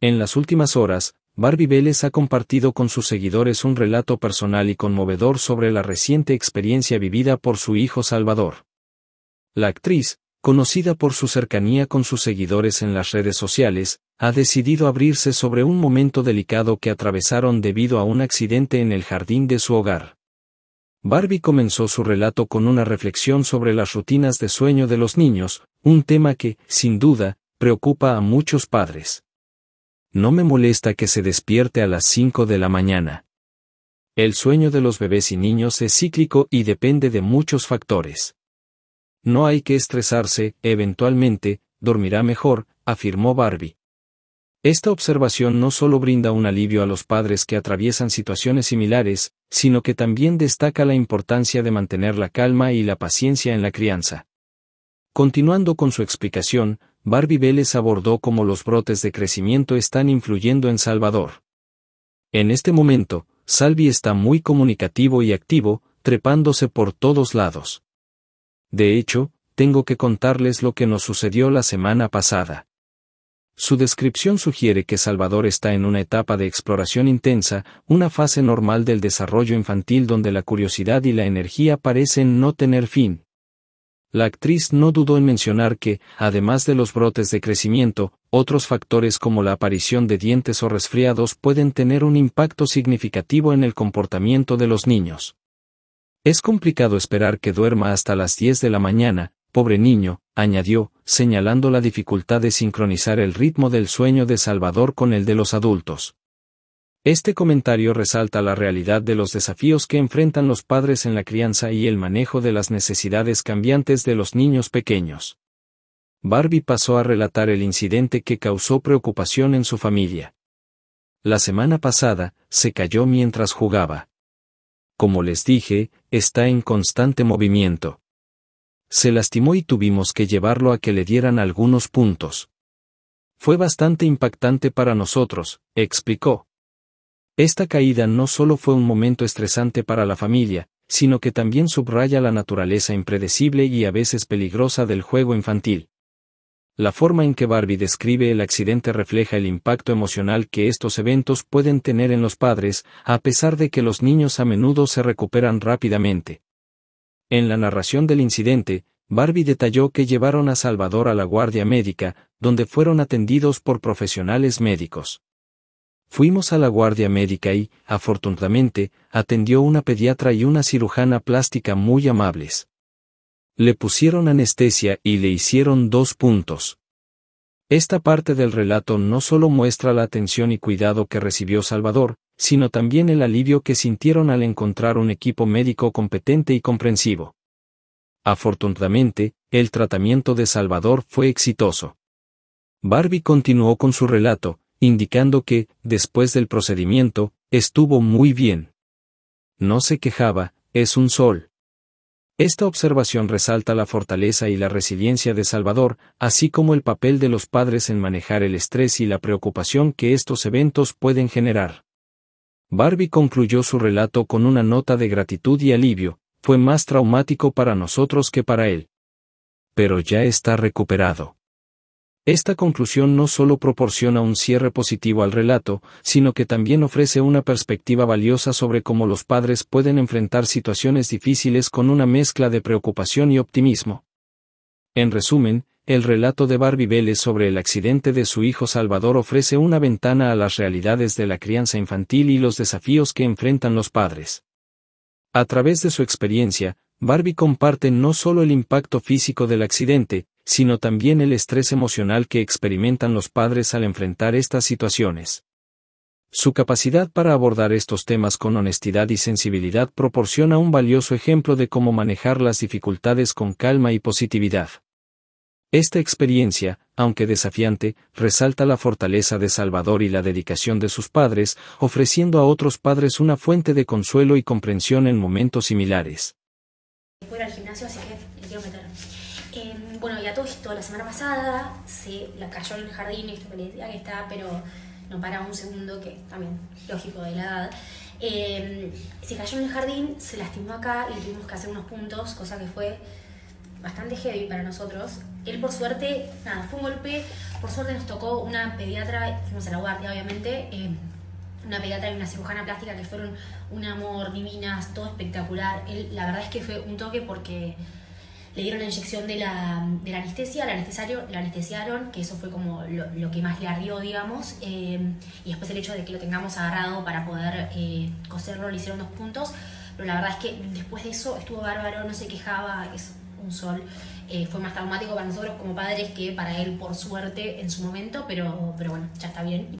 En las últimas horas, Barbie Vélez ha compartido con sus seguidores un relato personal y conmovedor sobre la reciente experiencia vivida por su hijo Salvador. La actriz, conocida por su cercanía con sus seguidores en las redes sociales, ha decidido abrirse sobre un momento delicado que atravesaron debido a un accidente en el jardín de su hogar. Barbie comenzó su relato con una reflexión sobre las rutinas de sueño de los niños, un tema que, sin duda, preocupa a muchos padres. No me molesta que se despierte a las 5 de la mañana. El sueño de los bebés y niños es cíclico y depende de muchos factores. No hay que estresarse, eventualmente, dormirá mejor, afirmó Barbie. Esta observación no solo brinda un alivio a los padres que atraviesan situaciones similares, sino que también destaca la importancia de mantener la calma y la paciencia en la crianza. Continuando con su explicación, Barbie Vélez abordó cómo los brotes de crecimiento están influyendo en Salvador. En este momento, Salvi está muy comunicativo y activo, trepándose por todos lados. De hecho, tengo que contarles lo que nos sucedió la semana pasada. Su descripción sugiere que Salvador está en una etapa de exploración intensa, una fase normal del desarrollo infantil donde la curiosidad y la energía parecen no tener fin. La actriz no dudó en mencionar que, además de los brotes de crecimiento, otros factores como la aparición de dientes o resfriados pueden tener un impacto significativo en el comportamiento de los niños. Es complicado esperar que duerma hasta las 10 de la mañana, Pobre niño, añadió, señalando la dificultad de sincronizar el ritmo del sueño de Salvador con el de los adultos. Este comentario resalta la realidad de los desafíos que enfrentan los padres en la crianza y el manejo de las necesidades cambiantes de los niños pequeños. Barbie pasó a relatar el incidente que causó preocupación en su familia. La semana pasada, se cayó mientras jugaba. Como les dije, está en constante movimiento. Se lastimó y tuvimos que llevarlo a que le dieran algunos puntos. Fue bastante impactante para nosotros, explicó. Esta caída no solo fue un momento estresante para la familia, sino que también subraya la naturaleza impredecible y a veces peligrosa del juego infantil. La forma en que Barbie describe el accidente refleja el impacto emocional que estos eventos pueden tener en los padres, a pesar de que los niños a menudo se recuperan rápidamente. En la narración del incidente, Barbie detalló que llevaron a Salvador a la guardia médica, donde fueron atendidos por profesionales médicos. Fuimos a la guardia médica y, afortunadamente, atendió una pediatra y una cirujana plástica muy amables. Le pusieron anestesia y le hicieron dos puntos. Esta parte del relato no solo muestra la atención y cuidado que recibió Salvador, sino también el alivio que sintieron al encontrar un equipo médico competente y comprensivo. Afortunadamente, el tratamiento de Salvador fue exitoso. Barbie continuó con su relato, indicando que, después del procedimiento, estuvo muy bien. No se quejaba, es un sol. Esta observación resalta la fortaleza y la resiliencia de Salvador, así como el papel de los padres en manejar el estrés y la preocupación que estos eventos pueden generar. Barbie concluyó su relato con una nota de gratitud y alivio, fue más traumático para nosotros que para él. Pero ya está recuperado. Esta conclusión no solo proporciona un cierre positivo al relato, sino que también ofrece una perspectiva valiosa sobre cómo los padres pueden enfrentar situaciones difíciles con una mezcla de preocupación y optimismo. En resumen, el relato de Barbie Vélez sobre el accidente de su hijo Salvador ofrece una ventana a las realidades de la crianza infantil y los desafíos que enfrentan los padres. A través de su experiencia, Barbie comparte no solo el impacto físico del accidente, sino también el estrés emocional que experimentan los padres al enfrentar estas situaciones. Su capacidad para abordar estos temas con honestidad y sensibilidad proporciona un valioso ejemplo de cómo manejar las dificultades con calma y positividad. Esta experiencia, aunque desafiante, resalta la fortaleza de Salvador y la dedicación de sus padres, ofreciendo a otros padres una fuente de consuelo y comprensión en momentos similares. Quiero meter. Em, bueno, ya todo esto, la semana pasada se la cayó en el jardín, esto que le decía que está, pero no para un segundo, que también lógico de la edad. Em, se cayó en el jardín, se lastimó acá y tuvimos que hacer unos puntos, cosa que fue bastante heavy para nosotros. Él, por suerte, nada, fue un golpe. Por suerte nos tocó una pediatra, fuimos a la guardia, obviamente. eh, una pediatra y una cirujana plástica que fueron un amor, divinas, todo espectacular. Él, la verdad es que fue un toque porque le dieron la inyección de la, de la anestesia, la anestesiaron, la anestesiaron, que eso fue como lo, que más le ardió, digamos, eh, y después el hecho de que lo tengamos agarrado para poder eh, coserlo, le hicieron dos puntos, pero la verdad es que después de eso estuvo bárbaro, no se quejaba, es un sol, Eh, fue más traumático para nosotros como padres que para él, por suerte, en su momento, pero, pero bueno, ya está bien.